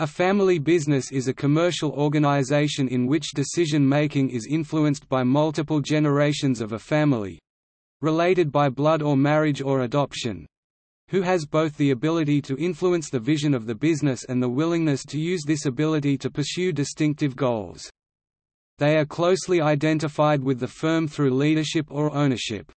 A family business is a commercial organization in which decision-making is influenced by multiple generations of a family—related by blood or marriage or adoption—who has both the ability to influence the vision of the business and the willingness to use this ability to pursue distinctive goals. They are closely identified with the firm through leadership or ownership.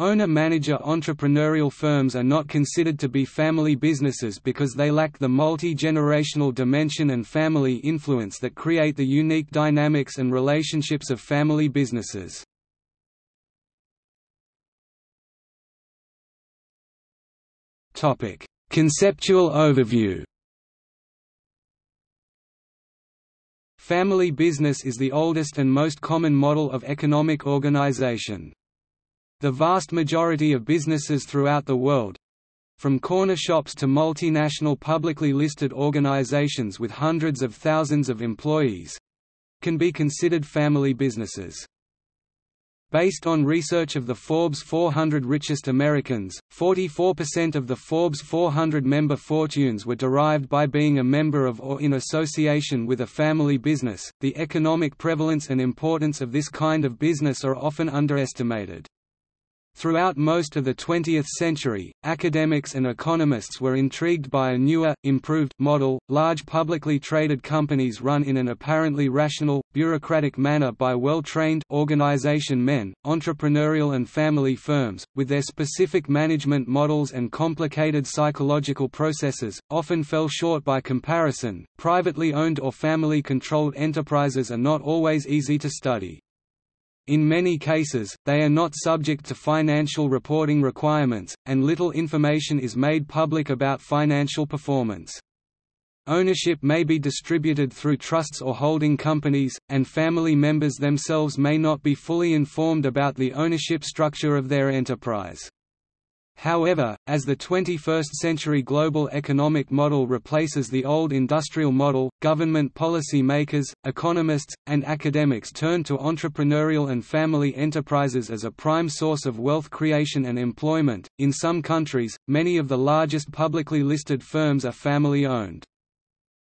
Owner-manager entrepreneurial firms are not considered to be family businesses because they lack the multi-generational dimension and family influence that create the unique dynamics and relationships of family businesses. Conceptual overview Family business is the oldest and most common model of economic organization. The vast majority of businesses throughout the world—from corner shops to multinational publicly listed organizations with hundreds of thousands of employees—can be considered family businesses. Based on research of the Forbes 400 richest Americans, 44% of the Forbes 400 member fortunes were derived by being a member of or in association with a family business. The economic prevalence and importance of this kind of business are often underestimated. Throughout most of the 20th century, academics and economists were intrigued by a newer, improved model, large publicly traded companies run in an apparently rational, bureaucratic manner by well-trained organization men, entrepreneurial and family firms, with their specific management models and complicated psychological processes, often fell short by comparison. Privately owned or family-controlled enterprises are not always easy to study. In many cases, they are not subject to financial reporting requirements, and little information is made public about financial performance. Ownership may be distributed through trusts or holding companies, and family members themselves may not be fully informed about the ownership structure of their enterprise. However, as the 21st-century global economic model replaces the old industrial model, government policy makers, economists, and academics turn to entrepreneurial and family enterprises as a prime source of wealth creation and employment. In some countries, many of the largest publicly listed firms are family-owned.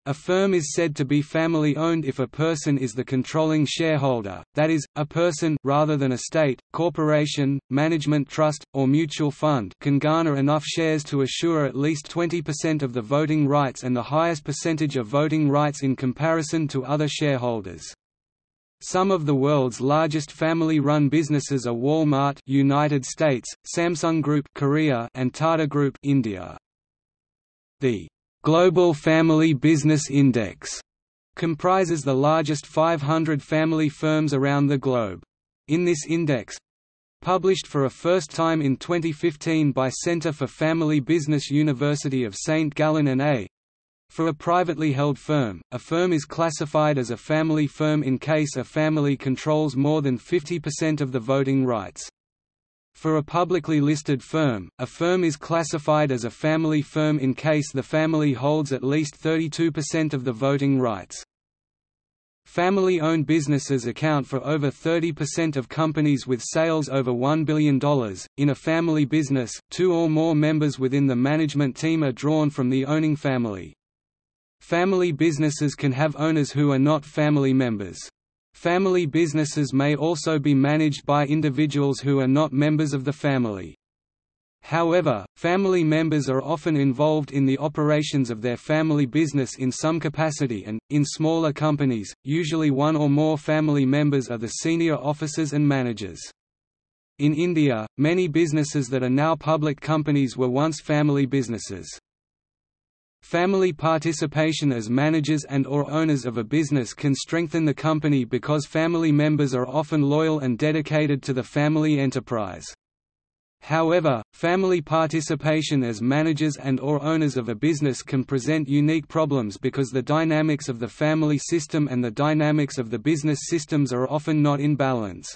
A firm is said to be family-owned if a person is the controlling shareholder, that is, a person rather than a state, corporation, management trust, or mutual fund can garner enough shares to assure at least 20% of the voting rights and the highest percentage of voting rights in comparison to other shareholders. Some of the world's largest family-run businesses are Walmart United States, Samsung Group Korea, and Tata Group India. The Global Family Business Index comprises the largest 500 family firms around the globe. In this index published for a first time in 2015 by Center for Family Business University of St. Gallen and EY. For a privately held firm, a firm is classified as a family firm in case a family controls more than 50% of the voting rights. For a publicly listed firm, a firm is classified as a family firm in case the family holds at least 32% of the voting rights. Family-owned businesses account for over 30% of companies with sales over $1 billion. In a family business, two or more members within the management team are drawn from the owning family. Family businesses can have owners who are not family members. Family businesses may also be managed by individuals who are not members of the family. However, family members are often involved in the operations of their family business in some capacity and, in smaller companies, usually one or more family members are the senior officers and managers. In India, many businesses that are now public companies were once family businesses. Family participation as managers and or owners of a business can strengthen the company because family members are often loyal and dedicated to the family enterprise. However, family participation as managers and or owners of a business can present unique problems because the dynamics of the family system and the dynamics of the business systems are often not in balance.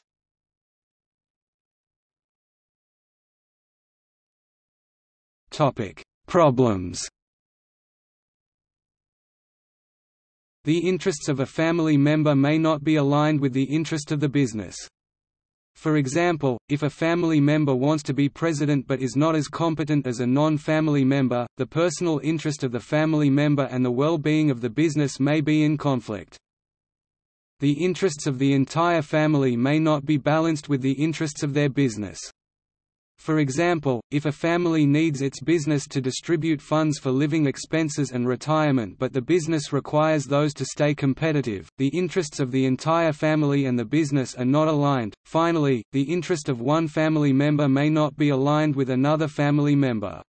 Problems The interests of a family member may not be aligned with the interest of the business. For example, if a family member wants to be president but is not as competent as a non-family member, the personal interest of the family member and the well-being of the business may be in conflict. The interests of the entire family may not be balanced with the interests of their business. For example, if a family needs its business to distribute funds for living expenses and retirement but the business requires those to stay competitive, the interests of the entire family and the business are not aligned. Finally, the interest of one family member may not be aligned with another family member.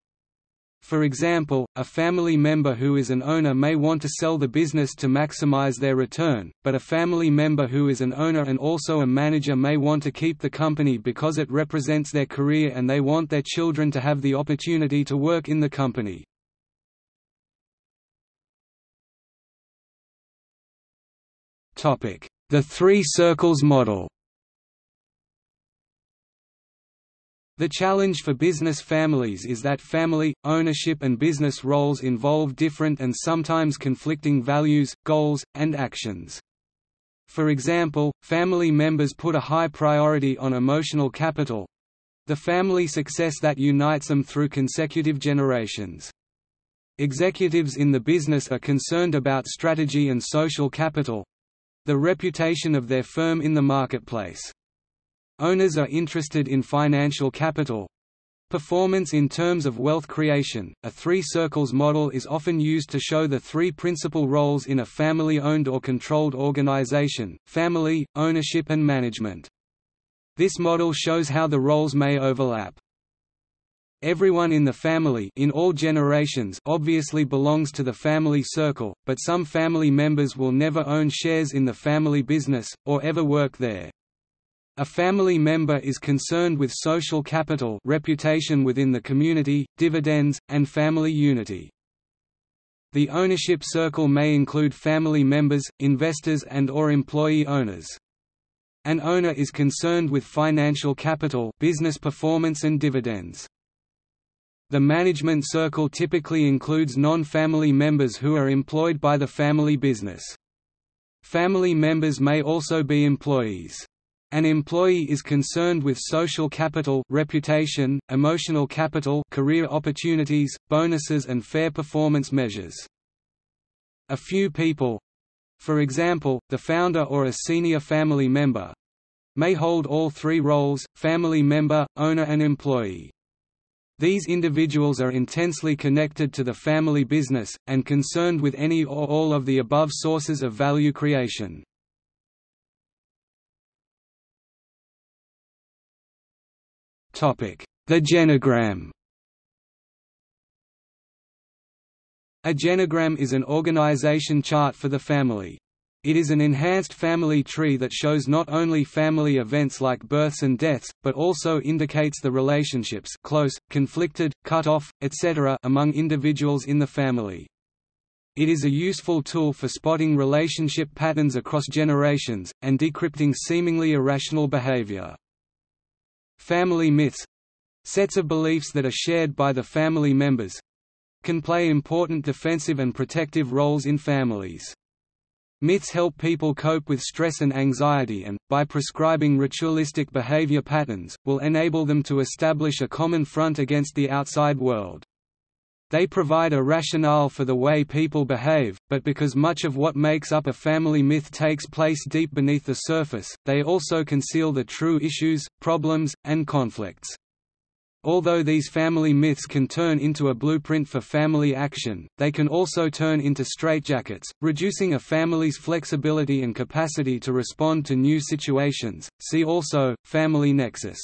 For example, a family member who is an owner may want to sell the business to maximize their return, but a family member who is an owner and also a manager may want to keep the company because it represents their career and they want their children to have the opportunity to work in the company. The Three Circles model The challenge for business families is that family, ownership and business roles involve different and sometimes conflicting values, goals, and actions. For example, family members put a high priority on emotional capital—the family success that unites them through consecutive generations. Executives in the business are concerned about strategy and social capital—the reputation of their firm in the marketplace. Owners are interested in financial capital, Performance in terms of wealth creation, a three circles model is often used to show the three principal roles in a family-owned or controlled organization, family, ownership and management. This model shows how the roles may overlap. Everyone in the family in all generations obviously belongs to the family circle, but some family members will never own shares in the family business, or ever work there. A family member is concerned with social capital reputation within the community, dividends, and family unity. The ownership circle may include family members, investors and or employee owners. An owner is concerned with financial capital business performance and dividends. The management circle typically includes non-family members who are employed by the family business. Family members may also be employees. An employee is concerned with social capital reputation, emotional capital career opportunities, bonuses and fair performance measures. A few people—for example, the founder or a senior family member—may hold all three roles, family member, owner and employee. These individuals are intensely connected to the family business, and concerned with any or all of the above sources of value creation. The genogram A genogram is an organization chart for the family. It is an enhanced family tree that shows not only family events like births and deaths, but also indicates the relationships close, conflicted, cut off, etc. among individuals in the family. It is a useful tool for spotting relationship patterns across generations, and decrypting seemingly irrational behavior. Family myths sets of beliefs that are shared by the family members can play important defensive and protective roles in families. Myths help people cope with stress and anxiety and, by prescribing ritualistic behavior patterns, will enable them to establish a common front against the outside world. They provide a rationale for the way people behave, but because much of what makes up a family myth takes place deep beneath the surface, they also conceal the true issues, problems, and conflicts. Although these family myths can turn into a blueprint for family action, they can also turn into straitjackets, reducing a family's flexibility and capacity to respond to new situations. See also, family nexus.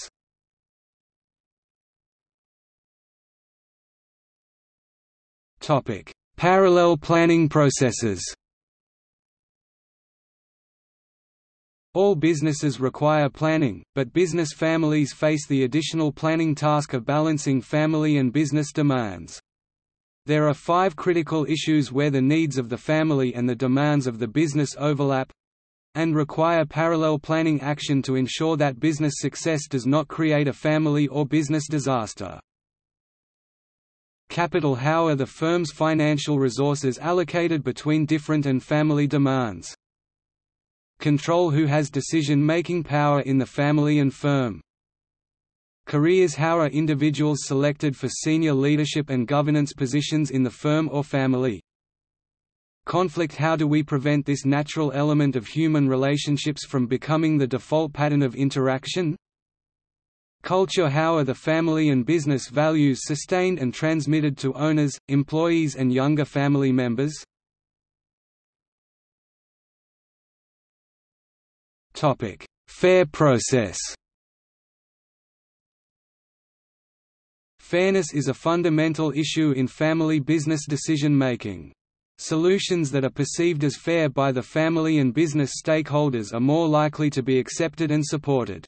Topic: Parallel planning processes. All businesses require planning, but business families face the additional planning task of balancing family and business demands. There are five critical issues where the needs of the family and the demands of the business overlap and require parallel planning action to ensure that business success does not create a family or business disaster. Capital How are the firm's financial resources allocated between different and family demands? control who has decision-making power in the family and firm. Careers How are individuals selected for senior leadership and governance positions in the firm or family? Conflict How do we prevent this natural element of human relationships from becoming the default pattern of interaction? Culture How are the family and business values sustained and transmitted to owners, employees and younger family members? Fair process Fairness is a fundamental issue in family business decision-making. Solutions that are perceived as fair by the family and business stakeholders are more likely to be accepted and supported.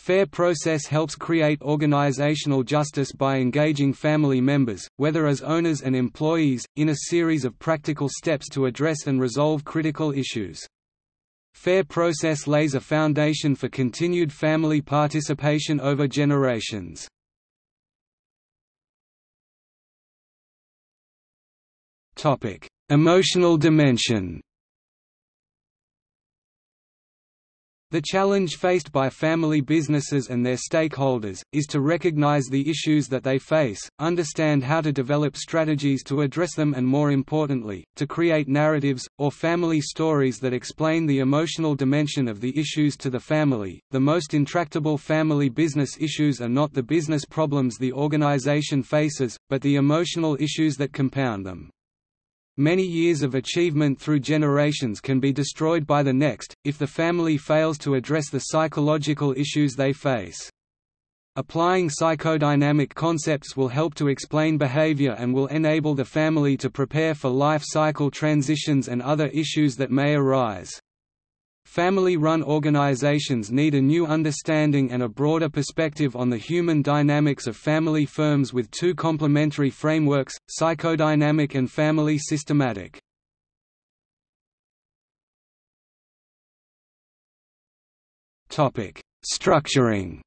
Fair process helps create organizational justice by engaging family members, whether as owners and employees, in a series of practical steps to address and resolve critical issues. Fair process lays a foundation for continued family participation over generations. Emotional dimension The challenge faced by family businesses and their stakeholders, is to recognize the issues that they face, understand how to develop strategies to address them and more importantly, to create narratives, or family stories that explain the emotional dimension of the issues to the family. The most intractable family business issues are not the business problems the organization faces, but the emotional issues that compound them. Many years of achievement through generations can be destroyed by the next, if the family fails to address the psychological issues they face. Applying psychodynamic concepts will help to explain behavior and will enable the family to prepare for life cycle transitions and other issues that may arise. Family-run organizations need a new understanding and a broader perspective on the human dynamics of family firms with two complementary frameworks, psychodynamic and family systematic. Structuring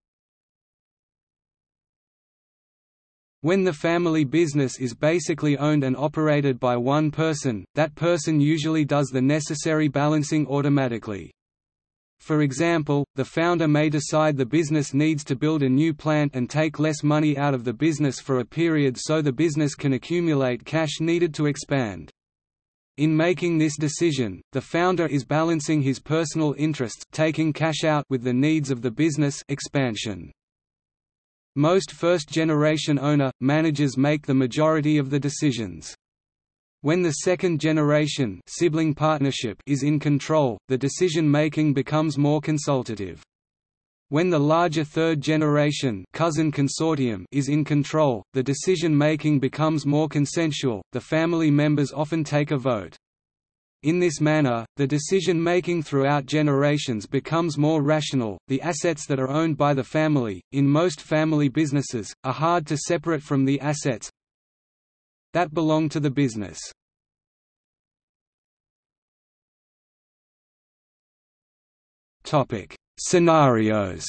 When the family business is basically owned and operated by one person, that person usually does the necessary balancing automatically. For example, the founder may decide the business needs to build a new plant and take less money out of the business for a period so the business can accumulate cash needed to expand. In making this decision, the founder is balancing his personal interests taking cash out with the needs of the business expansion. Most first-generation owner-managers make the majority of the decisions. When the second generation sibling partnership is in control, the decision-making becomes more consultative. When the larger third generation cousin consortium is in control, the decision-making becomes more consensual, the family members often take a vote. In this manner, the decision-making throughout generations becomes more rational. The assets that are owned by the family, in most family businesses, are hard to separate from the assets that belong to the business. Topic: Scenarios.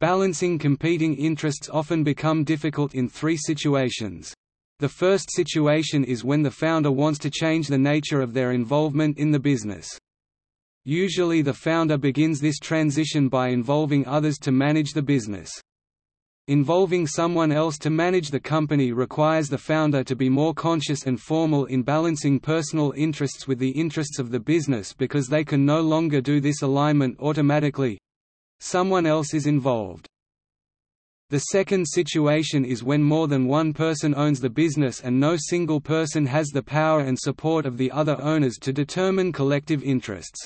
Balancing competing interests often become difficult in three situations. The first situation is when the founder wants to change the nature of their involvement in the business. Usually the founder begins this transition by involving others to manage the business. Involving someone else to manage the company requires the founder to be more conscious and formal in balancing personal interests with the interests of the business because they can no longer do this alignment automatically. Someone else is involved. The second situation is when more than one person owns the business and no single person has the power and support of the other owners to determine collective interests.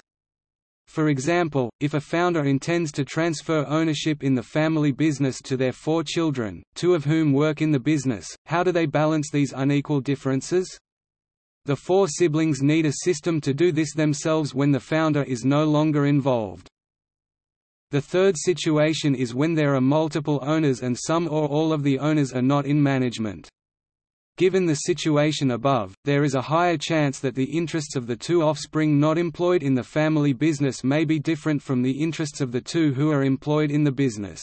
For example, if a founder intends to transfer ownership in the family business to their four children, two of whom work in the business, how do they balance these unequal differences? The four siblings need a system to do this themselves when the founder is no longer involved. The third situation is when there are multiple owners and some or all of the owners are not in management. Given the situation above, there is a higher chance that the interests of the two offspring not employed in the family business may be different from the interests of the two who are employed in the business.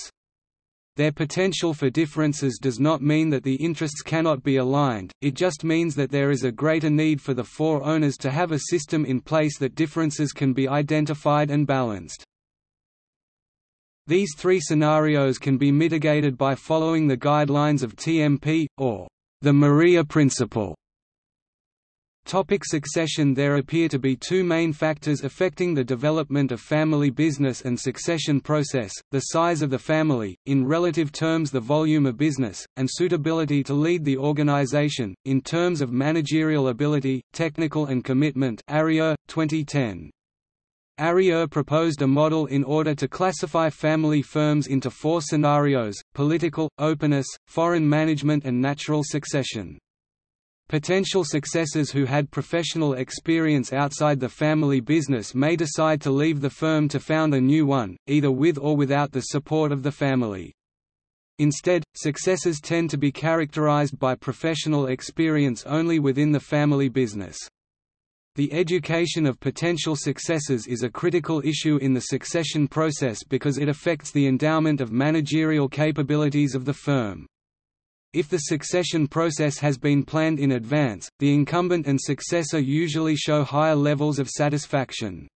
Their potential for differences does not mean that the interests cannot be aligned, it just means that there is a greater need for the four owners to have a system in place that differences can be identified and balanced. These three scenarios can be mitigated by following the guidelines of TMP, or the Maria Principle. Topic succession There appear to be two main factors affecting the development of family business and succession process, the size of the family, in relative terms the volume of business, and suitability to lead the organization, in terms of managerial ability, technical and commitment Arieu, 2010. Arieu proposed a model in order to classify family firms into four scenarios, political, openness, foreign management and natural succession. Potential successors who had professional experience outside the family business may decide to leave the firm to found a new one, either with or without the support of the family. Instead, successors tend to be characterized by professional experience only within the family business. The education of potential successors is a critical issue in the succession process because it affects the endowment of managerial capabilities of the firm. If the succession process has been planned in advance, the incumbent and successor usually show higher levels of satisfaction.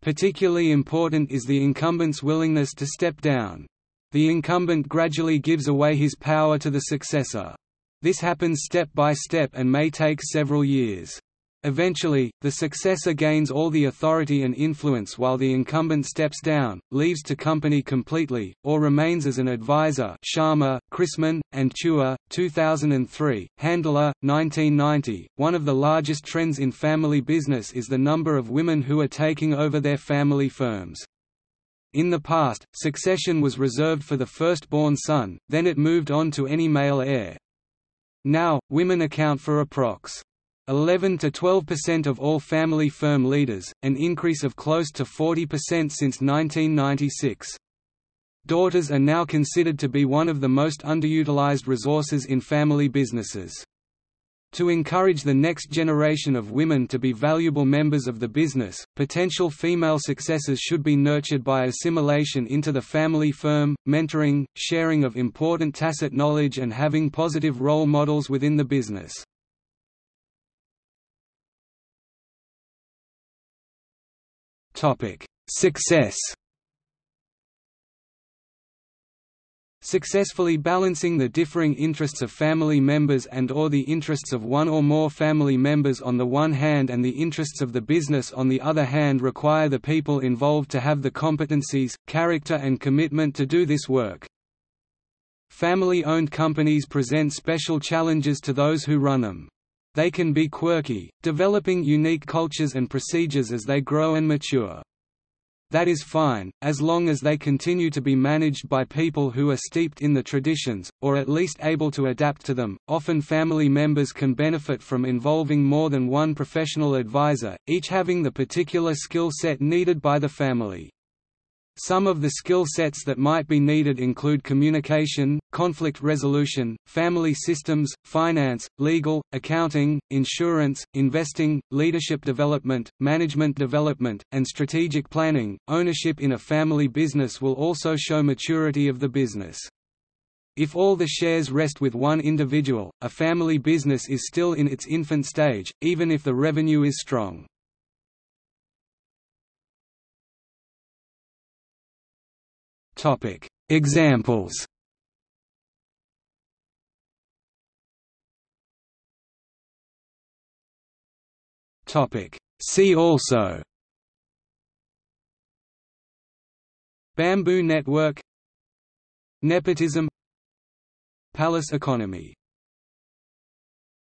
Particularly important is the incumbent's willingness to step down. The incumbent gradually gives away his power to the successor. This happens step by step and may take several years. Eventually, the successor gains all the authority and influence while the incumbent steps down, leaves to company completely, or remains as an advisor Sharma, Chrisman, and Chua, 2003, Handler, 1990. One of the largest trends in family business is the number of women who are taking over their family firms. In the past, succession was reserved for the firstborn son, then it moved on to any male heir. Now, women account for approx. 11 to 12% of all family firm leaders, an increase of close to 40% since 1996. Daughters are now considered to be one of the most underutilized resources in family businesses. To encourage the next generation of women to be valuable members of the business, potential female successors should be nurtured by assimilation into the family firm, mentoring, sharing of important tacit knowledge and having positive role models within the business. Topic: Success. Successfully balancing the differing interests of family members and or the interests of one or more family members on the one hand and the interests of the business on the other hand require the people involved to have the competencies, character and commitment to do this work. Family-owned companies present special challenges to those who run them. They can be quirky, developing unique cultures and procedures as they grow and mature. That is fine, as long as they continue to be managed by people who are steeped in the traditions, or at least able to adapt to them. Often family members can benefit from involving more than one professional advisor, each having the particular skill set needed by the family. Some of the skill sets that might be needed include communication, conflict resolution, family systems, finance, legal, accounting, insurance, investing, leadership development, management development, and strategic planning. Ownership in a family business will also show maturity of the business. If all the shares rest with one individual, a family business is still in its infant stage, even if the revenue is strong. Topic: Examples. Topic: See also. Bamboo network. Nepotism. Palace economy